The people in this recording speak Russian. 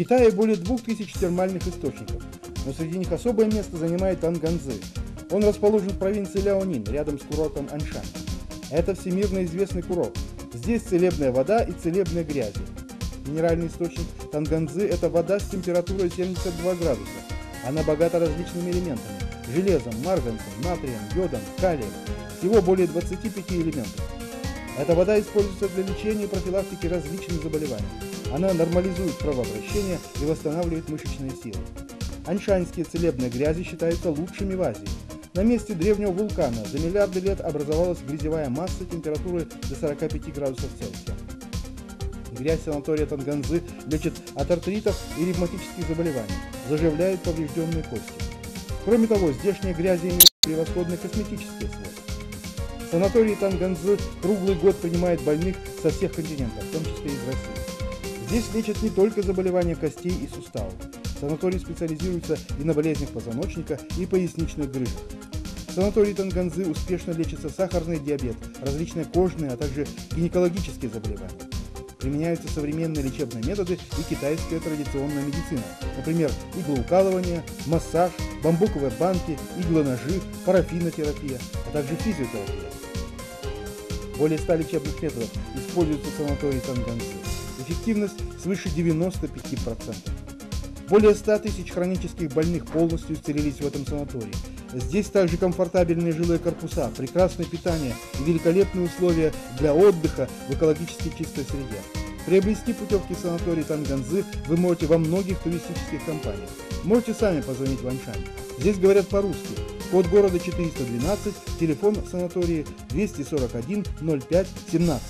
Китае более 2000 термальных источников, но среди них особое место занимает Танганзы. Он расположен в провинции Ляонин, рядом с курортом Аншань. Это всемирно известный курорт. Здесь целебная вода и целебная грязь. Минеральный источник Танганзы – это вода с температурой 72 градуса. Она богата различными элементами – железом, марганцем, натрием, йодом, калием. Всего более 25 элементов. Эта вода используется для лечения и профилактики различных заболеваний. Она нормализует кровообращение и восстанавливает мышечные силы. Аньшанские целебные грязи считаются лучшими в Азии. На месте древнего вулкана за миллиарды лет образовалась грязевая масса температурой до 45 градусов Цельсия. Грязь санатория Танганзы лечит от артритов и ревматических заболеваний, заживляет поврежденные кости. Кроме того, здешняя грязь имеет превосходные косметические свойства. Санаторий Танганзы круглый год принимает больных со всех континентов, в том числе из России. Здесь лечат не только заболевания костей и суставов. Санаторий специализируется и на болезнях позвоночника и поясничных грыжах. В санатории Танганзы успешно лечится сахарный диабет, различные кожные, а также гинекологические заболевания. Применяются современные лечебные методы и китайская традиционная медицина, например, иглоукалывание, массаж, бамбуковые банки, иглоножи, парафинотерапия, а также физиотерапия. Более 100 лечебных методов используются в санатории Танганзы. Эффективность свыше 95%. Более 100 тысяч хронических больных полностью исцелились в этом санатории. Здесь также комфортабельные жилые корпуса, прекрасное питание и великолепные условия для отдыха в экологически чистой среде. Приобрести путевки в санаторий Танганзы вы можете во многих туристических компаниях. Можете сами позвонить в Аншань. Здесь говорят по-русски. Код города 412, телефон санатории 241 05 17.